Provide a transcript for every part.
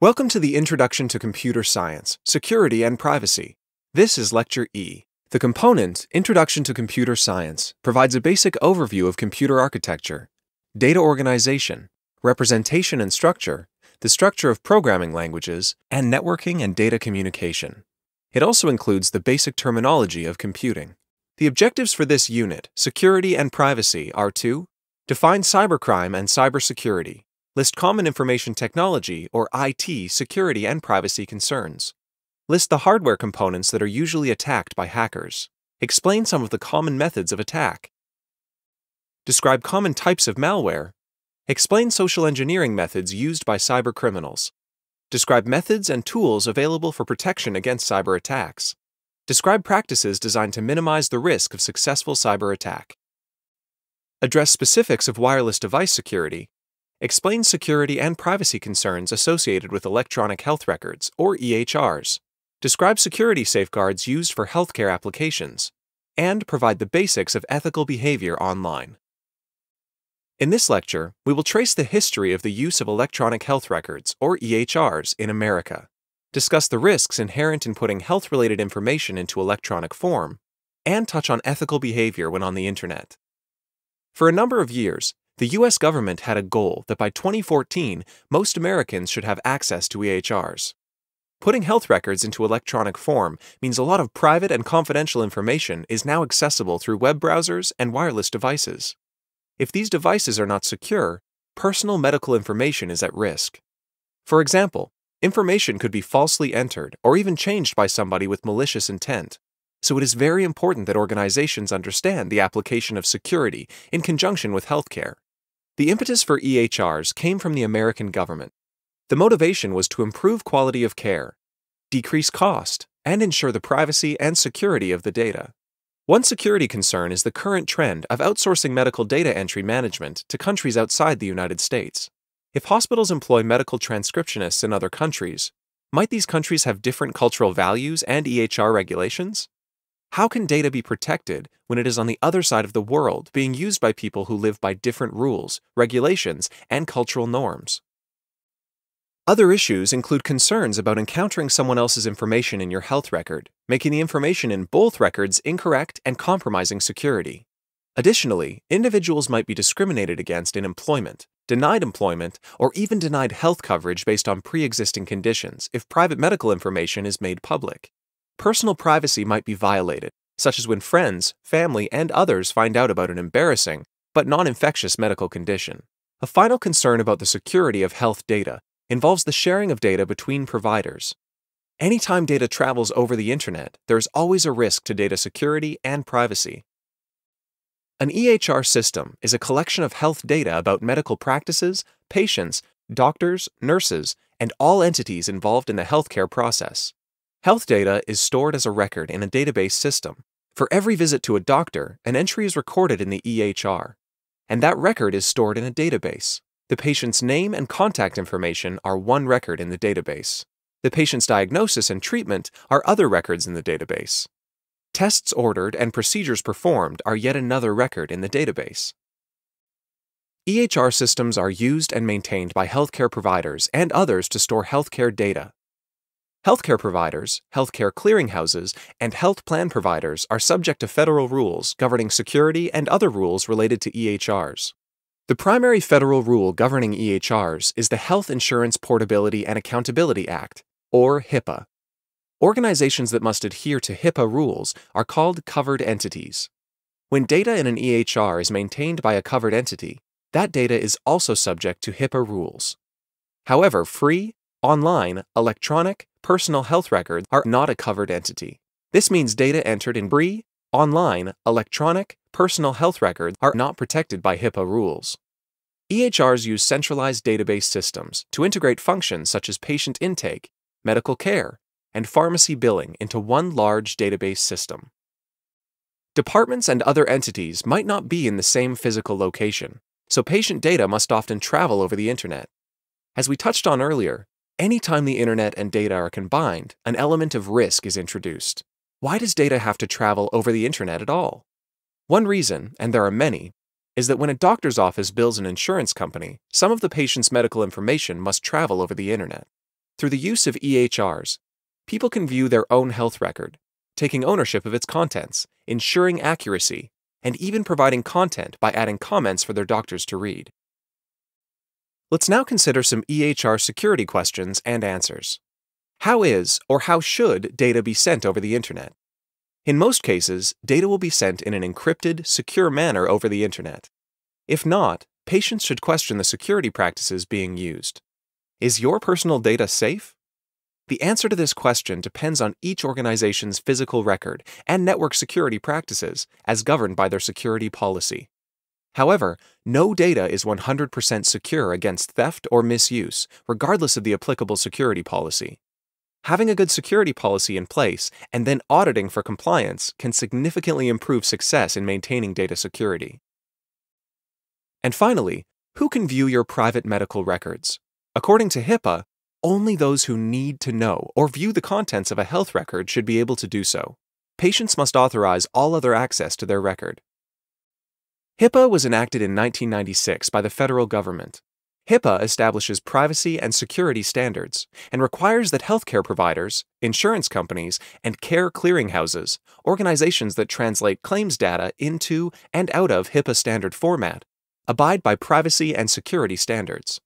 Welcome to the Introduction to Computer Science, Security and Privacy. This is Lecture E. The component, Introduction to Computer Science, provides a basic overview of computer architecture, data organization, representation and structure, the structure of programming languages, and networking and data communication. It also includes the basic terminology of computing. The objectives for this unit, security and privacy, are to define cybercrime and cybersecurity, List common information technology, or IT, security and privacy concerns. List the hardware components that are usually attacked by hackers. Explain some of the common methods of attack. Describe common types of malware. Explain social engineering methods used by cybercriminals. Describe methods and tools available for protection against cyber attacks. Describe practices designed to minimize the risk of successful cyber attack. Address specifics of wireless device security Explain security and privacy concerns associated with electronic health records, or EHRs. Describe security safeguards used for healthcare applications. And provide the basics of ethical behavior online. In this lecture, we will trace the history of the use of electronic health records, or EHRs, in America, discuss the risks inherent in putting health related information into electronic form, and touch on ethical behavior when on the Internet. For a number of years, the US government had a goal that by 2014, most Americans should have access to EHRs. Putting health records into electronic form means a lot of private and confidential information is now accessible through web browsers and wireless devices. If these devices are not secure, personal medical information is at risk. For example, information could be falsely entered or even changed by somebody with malicious intent. So it is very important that organizations understand the application of security in conjunction with healthcare. The impetus for EHRs came from the American government. The motivation was to improve quality of care, decrease cost, and ensure the privacy and security of the data. One security concern is the current trend of outsourcing medical data entry management to countries outside the United States. If hospitals employ medical transcriptionists in other countries, might these countries have different cultural values and EHR regulations? How can data be protected when it is on the other side of the world being used by people who live by different rules, regulations, and cultural norms? Other issues include concerns about encountering someone else's information in your health record, making the information in both records incorrect and compromising security. Additionally, individuals might be discriminated against in employment, denied employment, or even denied health coverage based on pre existing conditions if private medical information is made public personal privacy might be violated, such as when friends, family, and others find out about an embarrassing, but non infectious medical condition. A final concern about the security of health data involves the sharing of data between providers. Anytime data travels over the internet, there is always a risk to data security and privacy. An EHR system is a collection of health data about medical practices, patients, doctors, nurses, and all entities involved in the healthcare process. Health data is stored as a record in a database system. For every visit to a doctor, an entry is recorded in the EHR, and that record is stored in a database. The patient's name and contact information are one record in the database. The patient's diagnosis and treatment are other records in the database. Tests ordered and procedures performed are yet another record in the database. EHR systems are used and maintained by healthcare providers and others to store healthcare data. Healthcare providers, healthcare clearinghouses, and health plan providers are subject to federal rules governing security and other rules related to EHRs. The primary federal rule governing EHRs is the Health Insurance Portability and Accountability Act, or HIPAA. Organizations that must adhere to HIPAA rules are called covered entities. When data in an EHR is maintained by a covered entity, that data is also subject to HIPAA rules. However, free, online, electronic, personal health records are not a covered entity. This means data entered in free, online, electronic, personal health records are not protected by HIPAA rules. EHRs use centralized database systems to integrate functions such as patient intake, medical care, and pharmacy billing into one large database system. Departments and other entities might not be in the same physical location, so patient data must often travel over the internet. As we touched on earlier, Anytime the internet and data are combined, an element of risk is introduced. Why does data have to travel over the internet at all? One reason, and there are many, is that when a doctor's office bills an insurance company, some of the patient's medical information must travel over the internet. Through the use of EHRs, people can view their own health record, taking ownership of its contents, ensuring accuracy, and even providing content by adding comments for their doctors to read. Let's now consider some EHR security questions and answers. How is or how should data be sent over the Internet? In most cases, data will be sent in an encrypted, secure manner over the Internet. If not, patients should question the security practices being used. Is your personal data safe? The answer to this question depends on each organization's physical record and network security practices as governed by their security policy. However, no data is 100% secure against theft or misuse, regardless of the applicable security policy. Having a good security policy in place and then auditing for compliance can significantly improve success in maintaining data security. And finally, who can view your private medical records? According to HIPAA, only those who need to know or view the contents of a health record should be able to do so. Patients must authorize all other access to their record. HIPAA was enacted in 1996 by the federal government. HIPAA establishes privacy and security standards and requires that healthcare providers, insurance companies, and care clearinghouses, organizations that translate claims data into and out of HIPAA standard format, abide by privacy and security standards.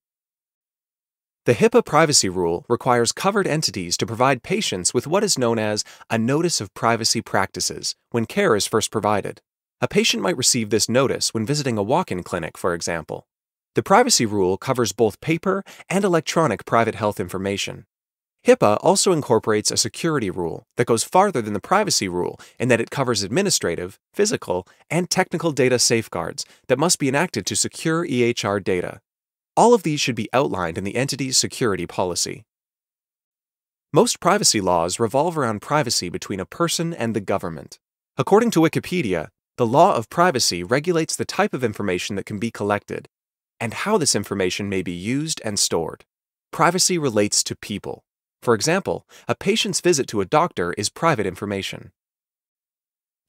The HIPAA privacy rule requires covered entities to provide patients with what is known as a Notice of Privacy Practices when care is first provided. A patient might receive this notice when visiting a walk in clinic, for example. The privacy rule covers both paper and electronic private health information. HIPAA also incorporates a security rule that goes farther than the privacy rule in that it covers administrative, physical, and technical data safeguards that must be enacted to secure EHR data. All of these should be outlined in the entity's security policy. Most privacy laws revolve around privacy between a person and the government. According to Wikipedia, the law of privacy regulates the type of information that can be collected and how this information may be used and stored. Privacy relates to people. For example, a patient's visit to a doctor is private information.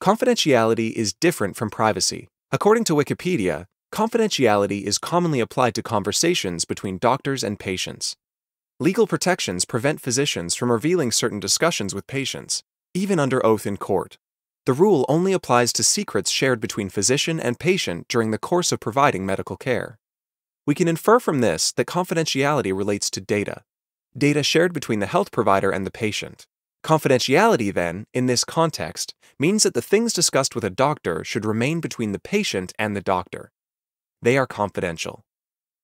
Confidentiality is different from privacy. According to Wikipedia, confidentiality is commonly applied to conversations between doctors and patients. Legal protections prevent physicians from revealing certain discussions with patients, even under oath in court. The rule only applies to secrets shared between physician and patient during the course of providing medical care. We can infer from this that confidentiality relates to data, data shared between the health provider and the patient. Confidentiality, then, in this context, means that the things discussed with a doctor should remain between the patient and the doctor. They are confidential.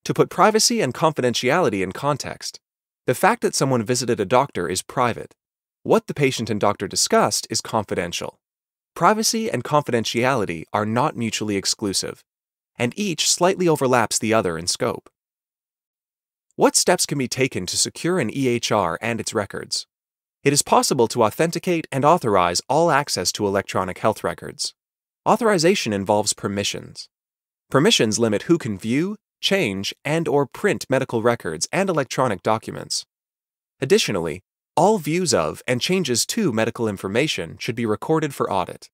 To put privacy and confidentiality in context, the fact that someone visited a doctor is private. What the patient and doctor discussed is confidential. Privacy and confidentiality are not mutually exclusive, and each slightly overlaps the other in scope. What steps can be taken to secure an EHR and its records? It is possible to authenticate and authorize all access to electronic health records. Authorization involves permissions. Permissions limit who can view, change, and or print medical records and electronic documents. Additionally, all views of and changes to medical information should be recorded for audit.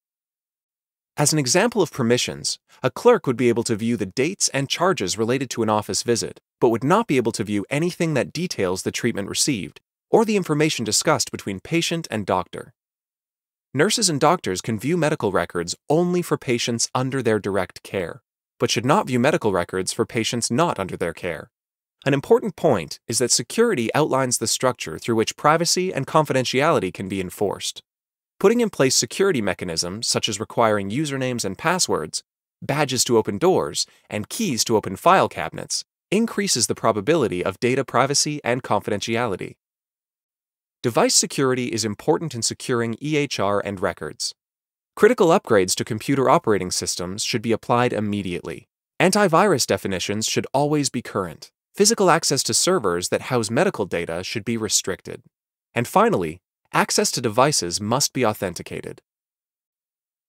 As an example of permissions, a clerk would be able to view the dates and charges related to an office visit, but would not be able to view anything that details the treatment received or the information discussed between patient and doctor. Nurses and doctors can view medical records only for patients under their direct care, but should not view medical records for patients not under their care. An important point is that security outlines the structure through which privacy and confidentiality can be enforced. Putting in place security mechanisms such as requiring usernames and passwords, badges to open doors, and keys to open file cabinets increases the probability of data privacy and confidentiality. Device security is important in securing EHR and records. Critical upgrades to computer operating systems should be applied immediately. Antivirus definitions should always be current. Physical access to servers that house medical data should be restricted. And finally, access to devices must be authenticated.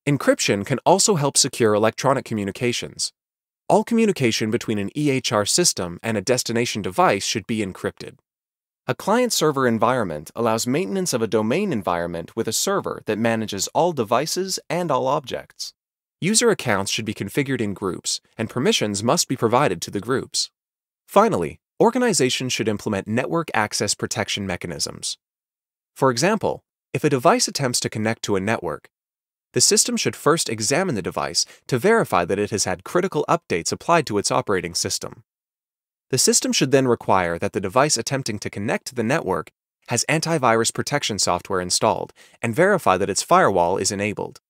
Encryption can also help secure electronic communications. All communication between an EHR system and a destination device should be encrypted. A client-server environment allows maintenance of a domain environment with a server that manages all devices and all objects. User accounts should be configured in groups, and permissions must be provided to the groups. Finally, organizations should implement network access protection mechanisms. For example, if a device attempts to connect to a network, the system should first examine the device to verify that it has had critical updates applied to its operating system. The system should then require that the device attempting to connect to the network has antivirus protection software installed and verify that its firewall is enabled.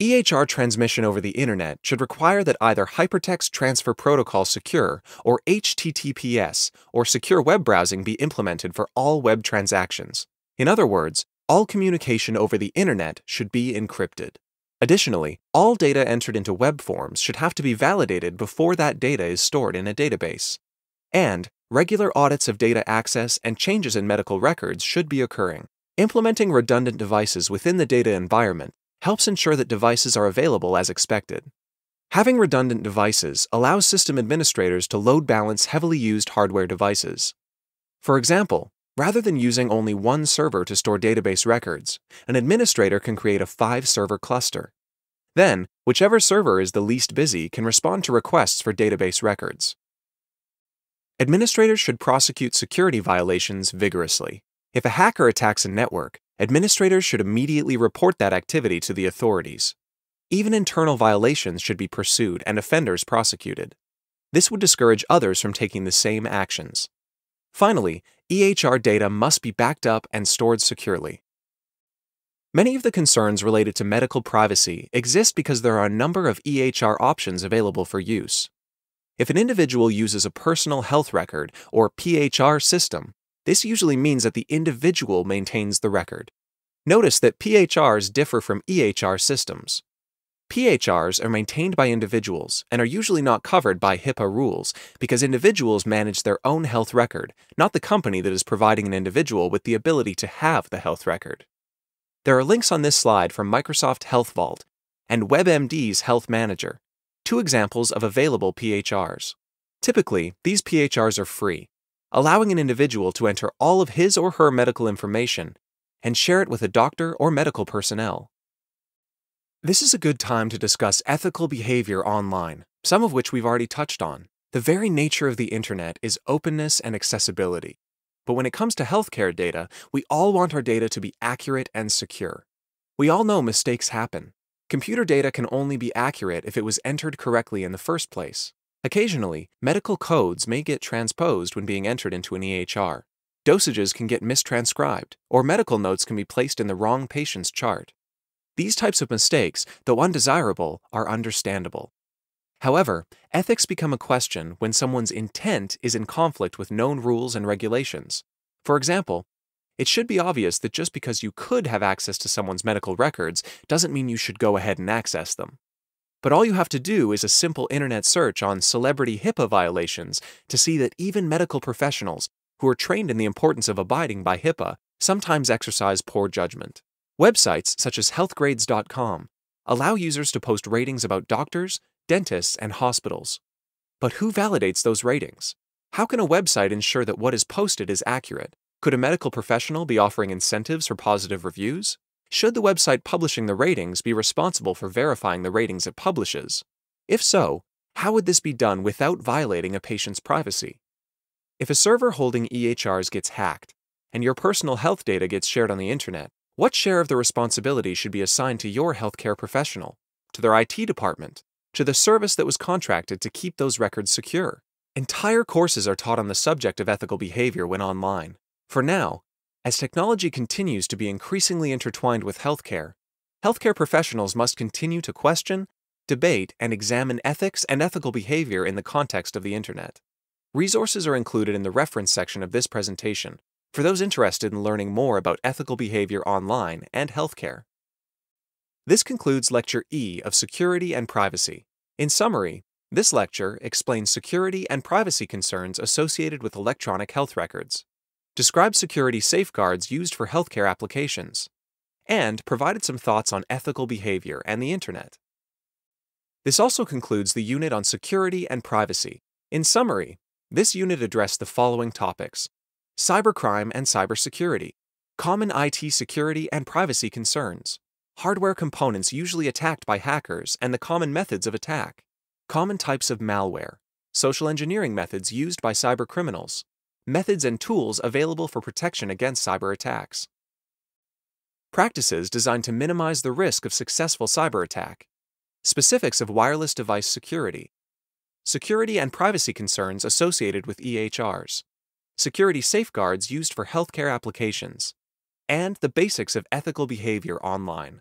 EHR transmission over the Internet should require that either Hypertext Transfer Protocol Secure or HTTPS or secure web browsing be implemented for all web transactions. In other words, all communication over the Internet should be encrypted. Additionally, all data entered into web forms should have to be validated before that data is stored in a database. And regular audits of data access and changes in medical records should be occurring. Implementing redundant devices within the data environment helps ensure that devices are available as expected. Having redundant devices allows system administrators to load balance heavily used hardware devices. For example, rather than using only one server to store database records, an administrator can create a five server cluster. Then, whichever server is the least busy can respond to requests for database records. Administrators should prosecute security violations vigorously. If a hacker attacks a network, administrators should immediately report that activity to the authorities. Even internal violations should be pursued and offenders prosecuted. This would discourage others from taking the same actions. Finally, EHR data must be backed up and stored securely. Many of the concerns related to medical privacy exist because there are a number of EHR options available for use. If an individual uses a personal health record or PHR system, this usually means that the individual maintains the record. Notice that PHRs differ from EHR systems. PHRs are maintained by individuals and are usually not covered by HIPAA rules because individuals manage their own health record, not the company that is providing an individual with the ability to have the health record. There are links on this slide from Microsoft Health Vault and WebMD's Health Manager, two examples of available PHRs. Typically, these PHRs are free, allowing an individual to enter all of his or her medical information and share it with a doctor or medical personnel. This is a good time to discuss ethical behavior online, some of which we've already touched on. The very nature of the internet is openness and accessibility. But when it comes to healthcare data, we all want our data to be accurate and secure. We all know mistakes happen. Computer data can only be accurate if it was entered correctly in the first place. Occasionally, medical codes may get transposed when being entered into an EHR. Dosages can get mistranscribed, or medical notes can be placed in the wrong patient's chart. These types of mistakes, though undesirable, are understandable. However, ethics become a question when someone's intent is in conflict with known rules and regulations. For example, it should be obvious that just because you could have access to someone's medical records doesn't mean you should go ahead and access them. But all you have to do is a simple internet search on celebrity HIPAA violations to see that even medical professionals, who are trained in the importance of abiding by HIPAA, sometimes exercise poor judgment. Websites such as healthgrades.com allow users to post ratings about doctors, dentists, and hospitals. But who validates those ratings? How can a website ensure that what is posted is accurate? Could a medical professional be offering incentives for positive reviews? Should the website publishing the ratings be responsible for verifying the ratings it publishes? If so, how would this be done without violating a patient's privacy? If a server holding EHRs gets hacked, and your personal health data gets shared on the internet, what share of the responsibility should be assigned to your healthcare professional, to their IT department, to the service that was contracted to keep those records secure? Entire courses are taught on the subject of ethical behavior when online. For now, as technology continues to be increasingly intertwined with healthcare, healthcare professionals must continue to question, debate, and examine ethics and ethical behavior in the context of the Internet. Resources are included in the reference section of this presentation for those interested in learning more about ethical behavior online and healthcare. This concludes Lecture E of Security and Privacy. In summary, this lecture explains security and privacy concerns associated with electronic health records described security safeguards used for healthcare applications, and provided some thoughts on ethical behavior and the Internet. This also concludes the unit on security and privacy. In summary, this unit addressed the following topics cybercrime and cybersecurity, common IT security and privacy concerns, hardware components usually attacked by hackers and the common methods of attack, common types of malware, social engineering methods used by cybercriminals, methods and tools available for protection against cyber attacks, practices designed to minimize the risk of successful cyber attack, specifics of wireless device security, security and privacy concerns associated with EHRs, security safeguards used for healthcare applications, and the basics of ethical behavior online.